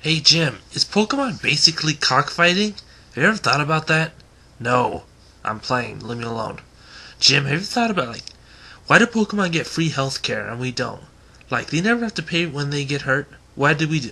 Hey Jim, is Pokemon basically cockfighting? Have you ever thought about that? No, I'm playing. Leave me alone. Jim, have you thought about like why do Pokemon get free health care and we don't? Like they never have to pay when they get hurt. Why do we do?